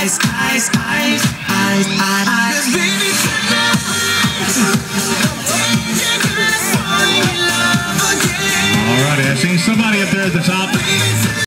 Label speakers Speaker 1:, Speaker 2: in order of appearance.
Speaker 1: ice, ice, ice, ice, ice, ice. Baby,
Speaker 2: All righty, I see somebody up there at the top.